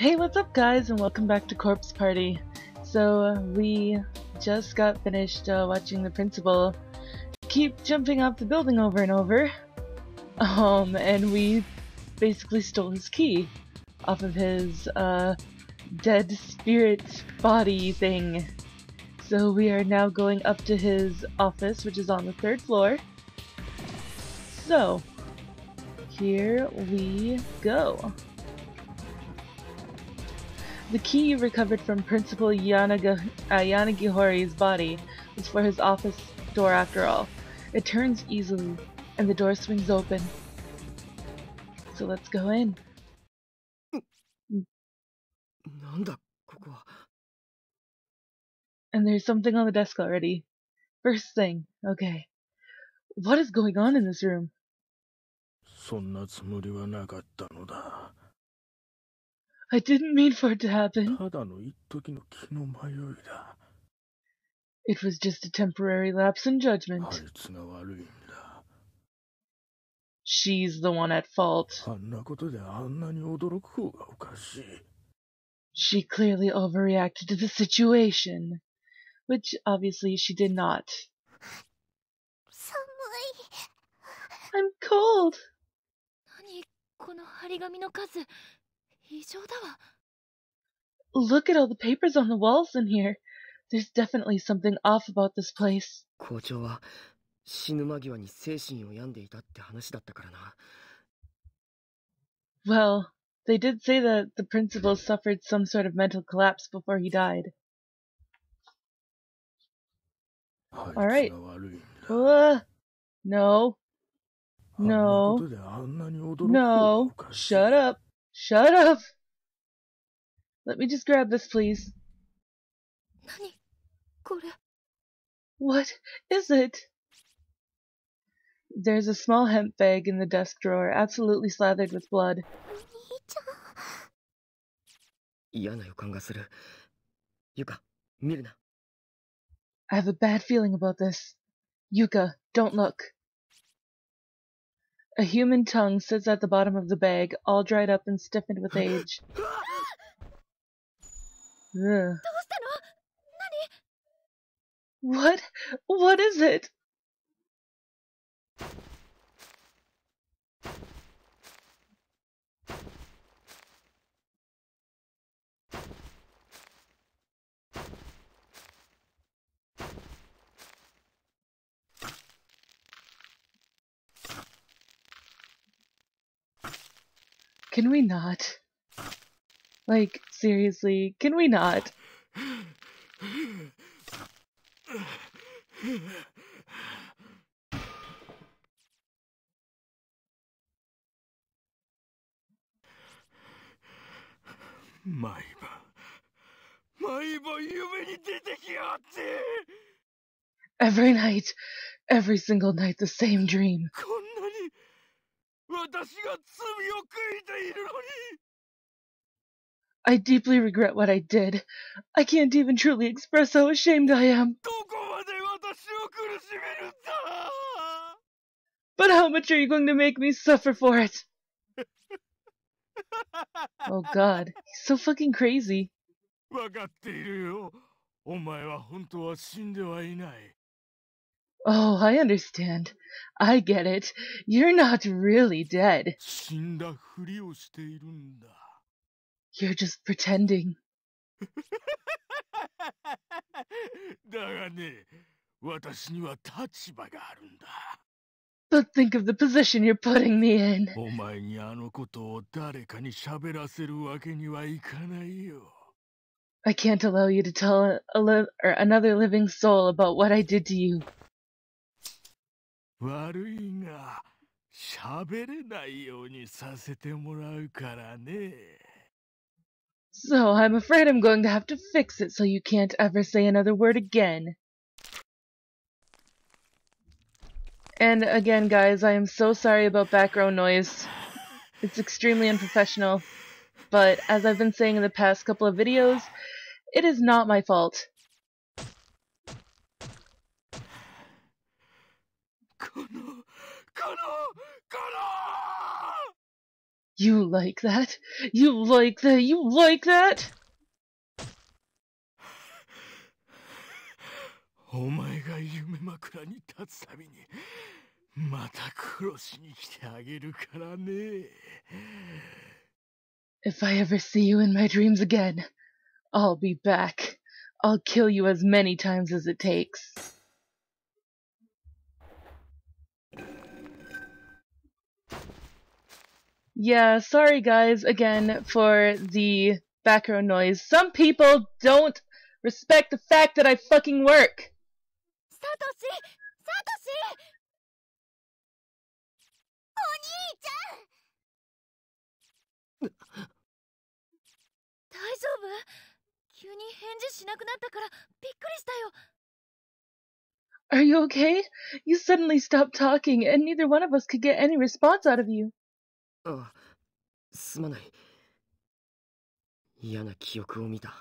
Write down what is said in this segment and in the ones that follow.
Hey, what's up, guys, and welcome back to Corpse Party. So, uh, we just got finished uh, watching the principal keep jumping off the building over and over, um, and we basically stole his key off of his uh, dead spirit body thing. So, we are now going up to his office, which is on the third floor. So, here we go. The key you recovered from Principal Yanaga, uh, Yanagihori's body was for his office door after all. It turns easily, and the door swings open. So let's go in. なんだここは And there's something on the desk already. First thing, okay. What is going on in this room? そんなつもりはなかったのだ。 I didn't mean for it to happen. It was just a temporary lapse in judgment. She's the one at fault. She clearly overreacted to the situation, which obviously she did not. I'm cold. い何この張り紙の数異常だわ Look at all the papers on the walls in here. There's definitely something off about this place. 校長は死ぬ間際に精神を病んでいたって話だったからな Well, they did say that the principal suffered some sort of mental collapse before he died. あ Alright. いつが悪いんだ。 Uh, no, あんな No. ことであんなに驚く方が no, おかしい。 shut up, Shut up! Let me just grab this, please. What is it? There's a small hemp bag in the desk drawer, absolutely slathered with blood. I have a bad feeling about this. Yuka, don't look. A human tongue sits at the bottom of the bag, all dried up and stiffened with age. What? What is it? Can we not? Like, seriously, can we not? 毎晩、毎晩夢に出てきやがって。 Every night, every single night, the same dream. こんなに 私が罪を悔いているのに。 I deeply regret what I did. I can't even truly express how ashamed I am. どこまで私を苦しめるんだ But how much are you going to make me suffer for it? Oh god, he's so fucking crazy. わかっているよ。お前は本当は死んではいない。 Oh, I understand. I get it. You're not really dead. 死んだふりをしているんだ。 You're just pretending. だがね、私には立場があるんだ。 But think of the position you're putting me in. お前にあのことを誰かに喋らせるわけにはいかないよ。 I can't allow you to tell a li- or another living soul about what I did to you. 悪いが、喋れないようにさせてもらうからね。 So I'm afraid I'm going to have to fix it so you can't ever say another word again. And again, guys, I am so sorry about background noise. It's extremely unprofessional. But as I've been saying in the past couple of videos, it is not my fault. この、この、この You like that? You like that? You like that? お前が夢枕に立つたびにまた殺しに来てあげるからね If I ever see you in my dreams again, I'll be back. I'll kill you as many times as it takes. Yeah, sorry guys again for the background noise. Some people don't respect the fact that I fucking work. サトシサトシお兄ちゃん大丈夫急に返事しなくなったからびっくりしたよ Are you okay? You suddenly stopped talking, and neither one of us could get any response out of you. あすまない嫌な記憶を見た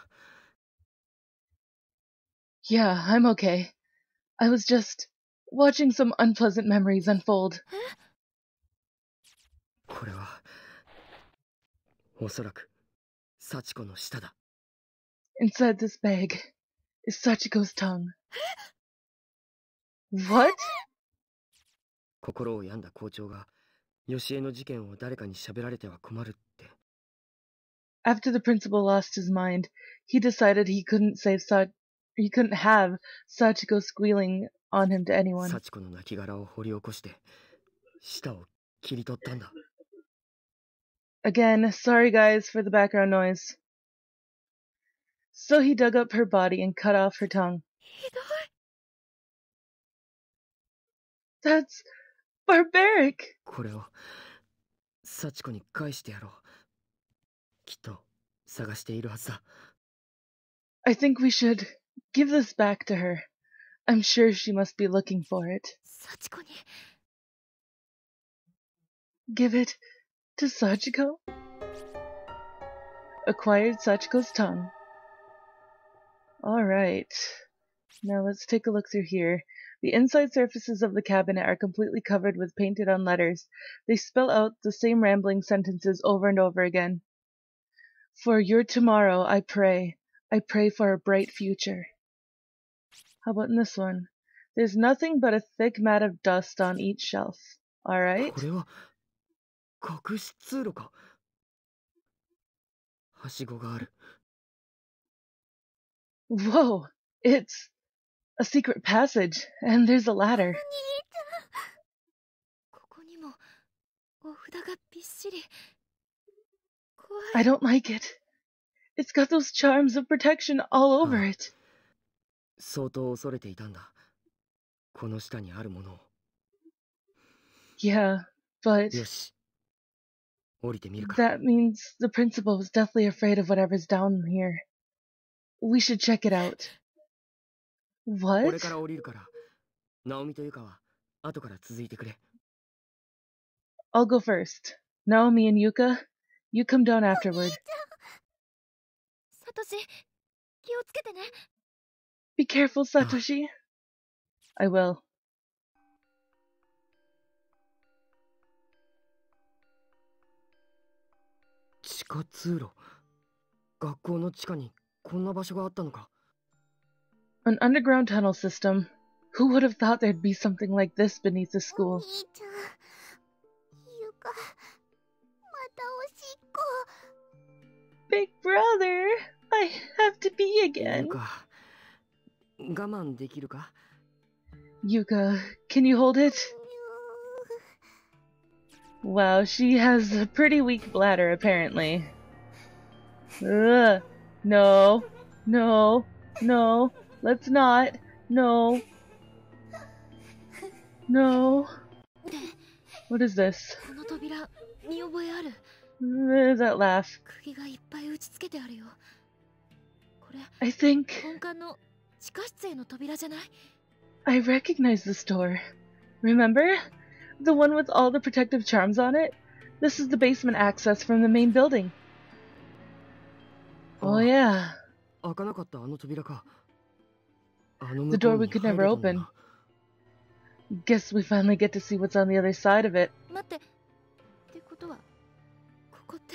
Yeah, I'm okay. I was just watching some unpleasant memories unfold. これはおそらく幸子の舌だ Inside this bag is Sachiko's tongue. What? 心を病んだ校長が After the principal lost his mind, he decided he couldn't save Sa he couldn't have Sachiko squealing on him to anyone. Again, sorry guys for the background noise. So he dug up her body and cut off her tongue. That's barbaric. これを幸子に返してやろうきっと探しているはずだ I think we should give this back to her. I'm sure she must be looking for it. 幸子に Give it to Sachiko? Acquired Sachiko's tongue. Alright. Now let's take a look through here. The inside surfaces of the cabinet are completely covered with painted on letters. They spell out the same rambling sentences over and over again. For your tomorrow, I pray. I pray for a bright future. How about in this one? There's nothing but a thick mat of dust on each shelf. Alright? これは隠し通路かはしごがある Whoa! It's a secret passage, and there's a ladder. ここにもお札がびっしり怖い I don't like it. It's got those charms of protection all over it. 相当恐れていたんだこの下にあるものを Yeah, but よし降りてみるか that means the principal was deathly afraid of whatever's down here. We should check it out. 俺 What? から降りるからナオミとユカは後から続いてくれ I'll go first. Naomi and Yuka, you come down afterward. サトシ気をつけてね Be careful, Satoshi. I will. 地下通路学校の地下にこんな場所があったのか an underground tunnel system. Who would have thought there'd be something like this beneath the school? Big brother, I have to be again. Yuka, can you hold it? Wow, she has a pretty weak bladder, apparently. Ugh. No, no, no, Let's not. No. No. What is this? That laugh. I think... I recognize this door. Remember? The one with all the protective charms on it? This is the basement access from the main building. Oh ah. yeah. The 向こ door う we に could 入 never れたんだ open. Guess we finally get to see what's on the other side of it. 待ってってことはこ こって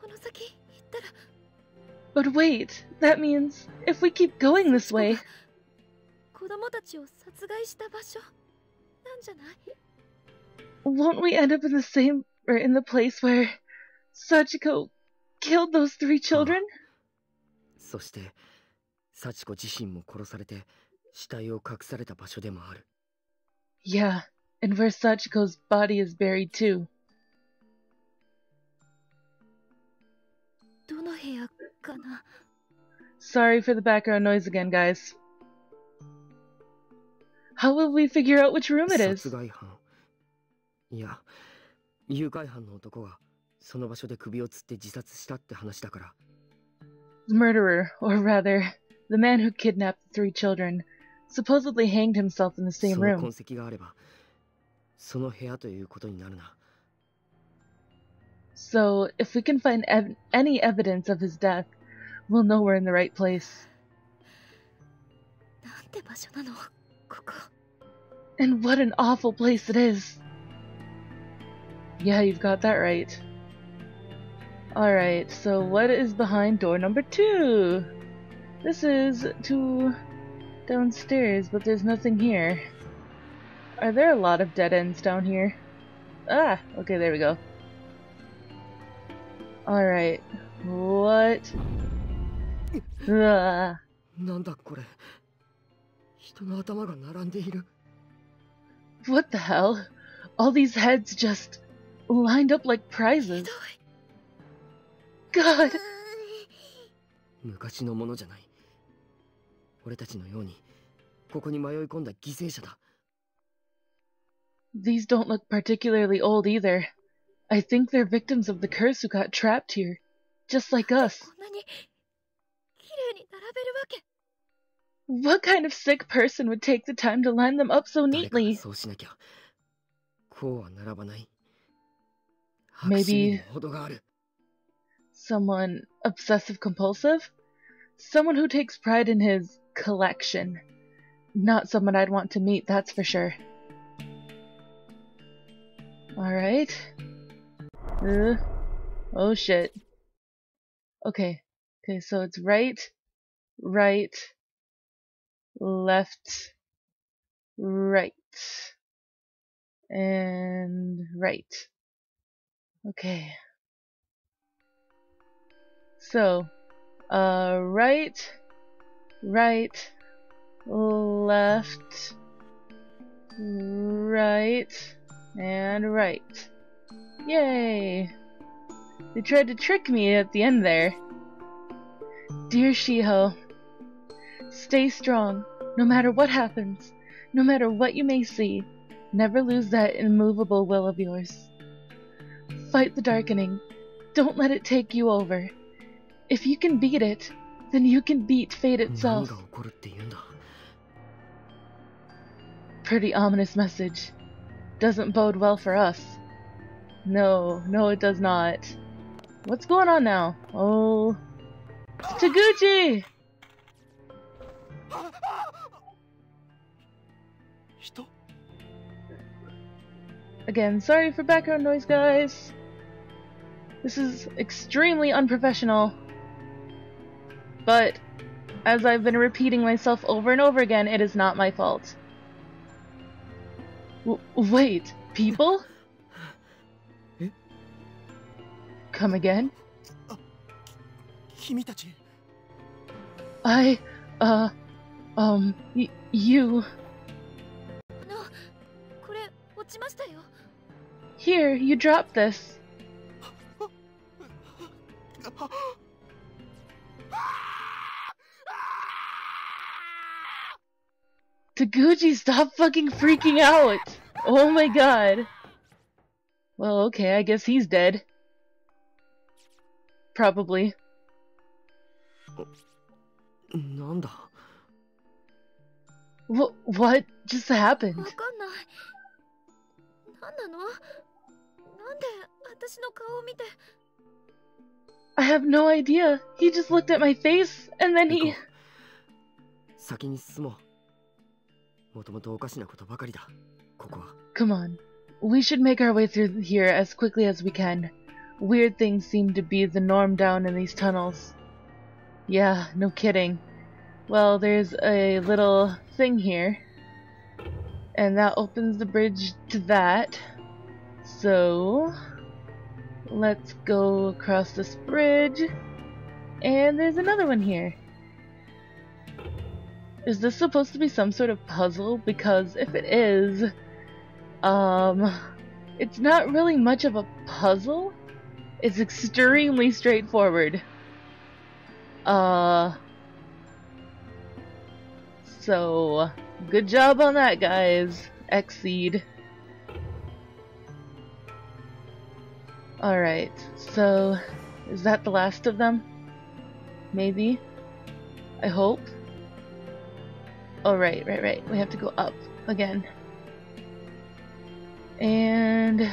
この先行ったら But wait, that means if we keep going this way, 子供たちを殺害した場所なんじゃない won't we end up in the same or in the place where Sachiko killed those three children? そして 幸子自身も殺されて死体を隠された場所でもある Yeah, and where Sachiko's body is buried too. どの部屋かな Sorry for the background noise again, guys. How will we figure out which room it is? 殺害犯いや誘拐犯の男がその場所で首を吊って自殺したって話だから The murderer, or rather, the man who kidnapped the three children, supposedly hanged himself in the そ same の room. 痕跡があればその部屋ということになるな So, if we can find ev- any evidence of his death, we'll know we're in the right place. なんて場所なのここ And what an awful place it is! Yeah, you've got that right. Alright, so what is behind door number two? This is to downstairs, but there's nothing here. Are there a lot of dead ends down here? Ah, okay, there we go. Alright, what? Ugh. なんだこれ人の頭が並んでいる What the hell? All these heads just lined up like ひ prizes. ど God! い昔のものじゃない 俺たちのようにここに迷い込んだ犠牲者だ These don't look particularly old either. I think they're victims of the curse who got trapped here. Just like us. こんなに綺麗に並べるわけ What kind of sick person would take the time to line them up so 誰かが neatly? そうしなきゃこうは並ばない Maybe- 白紙にも程がある Someone obsessive compulsive? Someone who takes pride in his collection. Not someone I'd want to meet, that's for sure. Alright. Uh, oh shit. Okay. Okay, so it's right, right, left, right, and right. Okay. So, uh, right, right, left, right, and right. Yay! They tried to trick me at the end there. Dear Shiho, stay strong, no matter what happens, no matter what you may see. Never lose that immovable will of yours. Fight the darkening. Don't let it take you over. If you can beat it, then you can beat fate itself. Pretty ominous message. Doesn't bode well for us. No, no it does not. What's going on now? Oh... It's Taguchi! Again, sorry for background noise, guys. This is extremely unprofessional. But as I've been repeating myself over and over again, it is not my fault. W wait, people? Come again? I, uh, um, you. Here, you dropped this. Taguchi, stop fucking freaking out! Oh my god. Well, okay, I guess he's dead. Probably. What, what just happened? I have no idea. He just looked at my face, and then he... Come on. we should make our way through here as quickly as we can. Weird things seem to be the norm down in these tunnels. Yeah, no kidding. Well, there's a little thing here. And that opens the bridge to that. So, let's go across this bridge. And there's another one here. Is this supposed to be some sort of puzzle? Because if it is, um, it's not really much of a puzzle. It's extremely straightforward. Uh, so, good job on that, guys. Exceed. Alright, so, is that the last of them? Maybe? I hope? Oh, right, right, right. We have to go up again. And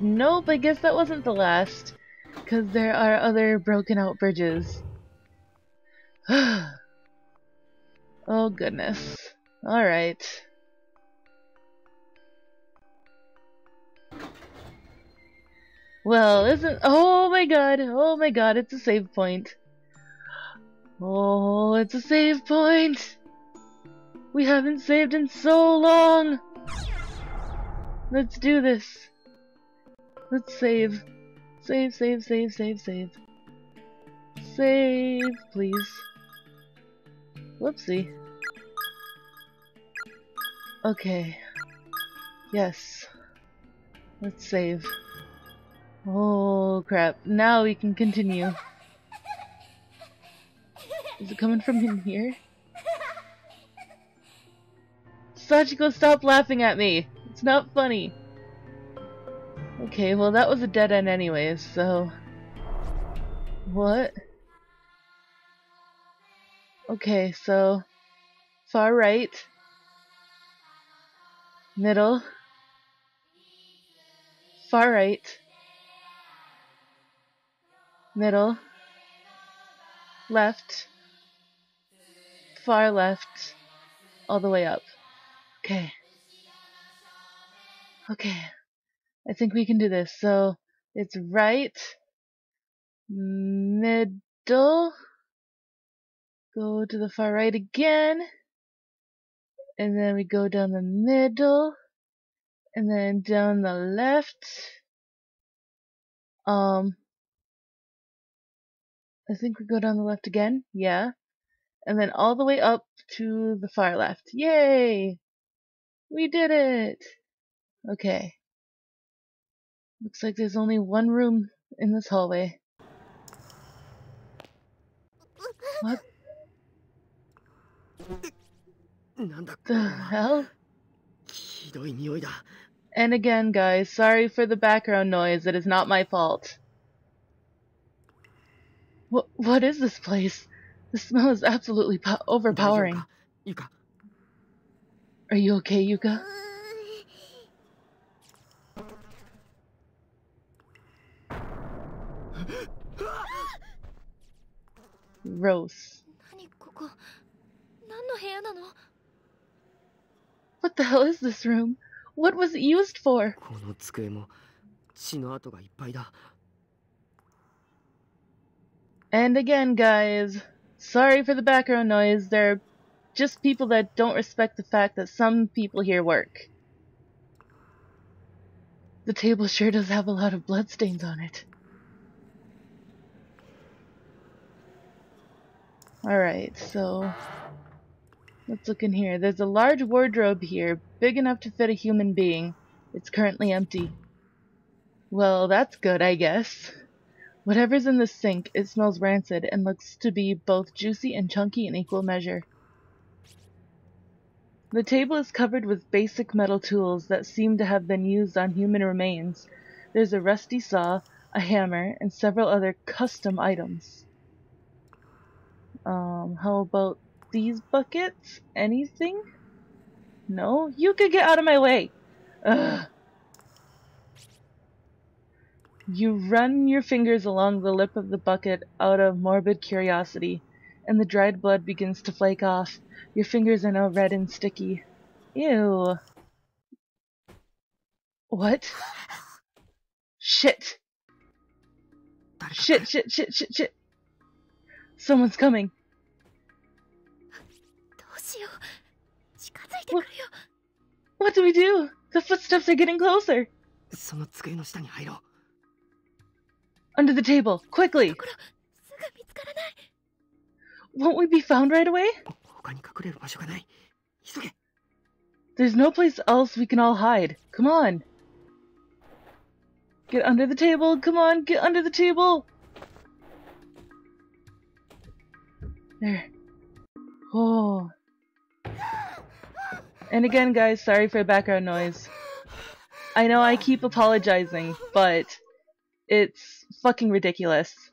nope, I guess that wasn't the last. Because there are other broken out bridges. oh goodness. Alright. Well, isn't- oh my god, oh my god, it's a save point. Oh, it's a save point! We haven't saved in so long! Let's do this. Let's save. Save, save, save, save, save. Save, please. Whoopsie. Okay. Yes. Let's save. Oh crap. Now we can continue. Is it coming from in here? Sachiko, stop laughing at me! It's not funny. Okay, well that was a dead end anyways, so... What? Okay, so... Far right. Middle. Far right. Middle. Left. Far left. All the way up. Okay. Okay. I think we can do this. So it's right, middle, go to the far right again, and then we go down the middle, and then down the left. Um, I think we go down the left again. Yeah. And then all the way up to the far left. Yay! We did it! Okay. Looks like there's only one room in this hallway. What the hell? And again, guys, sorry for the background noise. It is not my fault. What, what is this place? The smell is absolutely overpowering. Yuka, are you okay, Yuka? Rose. What the hell is this room? What was it used for? And again, guys, sorry for the background noise. There are just people that don't respect the fact that some people here work. The table sure does have a lot of bloodstains on it. Alright, so let's look in here. There's a large wardrobe here, big enough to fit a human being. It's currently empty. Well, that's good, I guess. Whatever's in the sink, it smells rancid and looks to be both juicy and chunky in equal measure. The table is covered with basic metal tools that seem to have been used on human remains. There's a rusty saw, a hammer, and several other custom items. Um, how about these buckets? Anything? No? You could get out of my way! Ugh. You run your fingers along the lip of the bucket out of morbid curiosity, and the dried blood begins to flake off. Your fingers are now red and sticky. Ew. What? Shit. Shit, shit, shit, shit, shit. Someone's coming. What, what do we do? The footsteps are getting closer. Under the table, quickly! Won't we be found right away? There's no place else we can all hide. Come on. Get under the table. Come on, get under the table. There. Oh. And again, guys, sorry for background noise. I know I keep apologizing, but it's fucking ridiculous.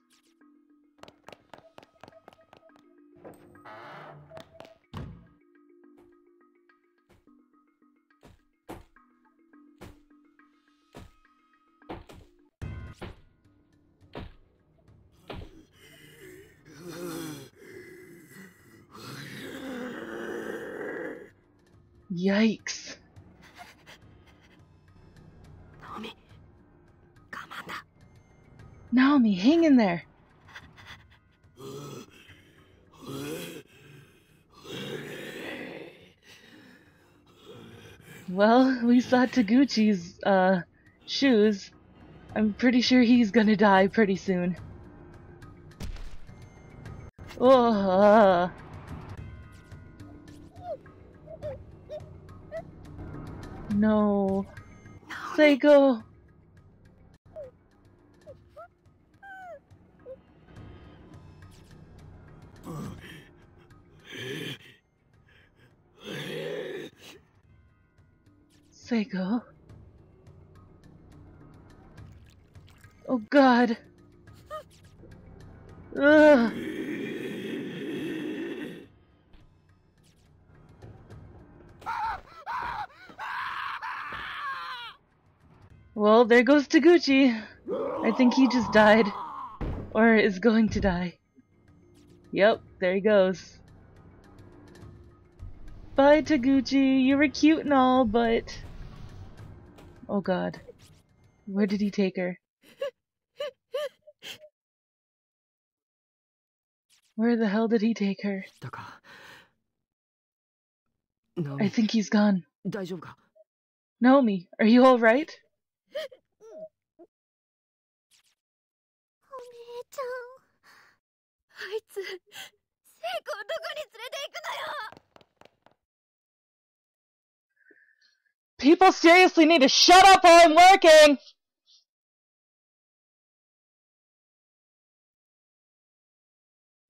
Well, we saw Taguchi's, uh, shoes. I'm pretty sure he's gonna die pretty soon. Oh, uh. No. Seiko! Seiko. Oh god. Ugh. Well, there goes Taguchi. I think he just died. Or is going to die. Yep, there he goes. Bye, Taguchi. You were cute and all, but... Oh god. Where did he take her? Where the hell did he take her? だかナオ I ミ think he's gone. 大丈夫か Naomi, are you alright? お姉ちゃんあいつ聖子をどこに連れて行くのよ People seriously need to shut up while I'm working!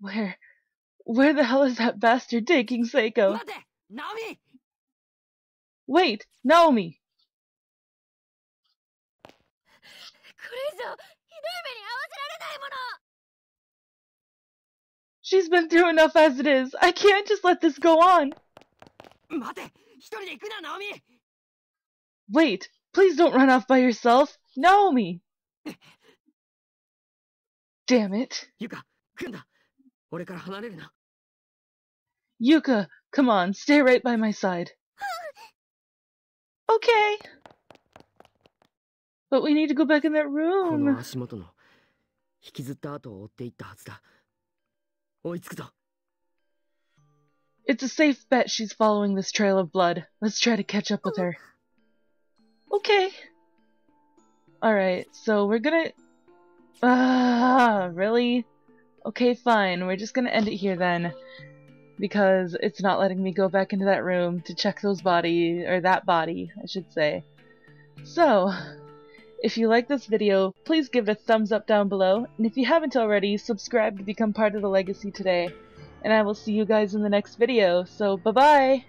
Where, where the hell is that bastard taking Seiko? 待てナオミ Wait, Naomi! これ以上ひどい目に遭わせられないもの She's been through enough as it is. I can't just let this go on. 待て一人で行くなナオミ Wait, please don't run off by yourself. Naomi! Damn it. ユカ来んだ俺から離れるな Yuka, come on, stay right by my side. Okay. But we need to go back in that こ room. の足元の引きずった後を追っていったはずだ追いつくぞ It's a safe bet she's following this trail of blood. Let's try to catch up with her. Okay. Alright, so we're gonna... Ah, really? Okay, fine. We're just gonna end it here then. Because it's not letting me go back into that room to check those body, or that body, I should say. So, if you like this video, please give it a thumbs up down below, and if you haven't already, subscribe to become part of the legacy today and I will see you guys in the next video. So, bye bye!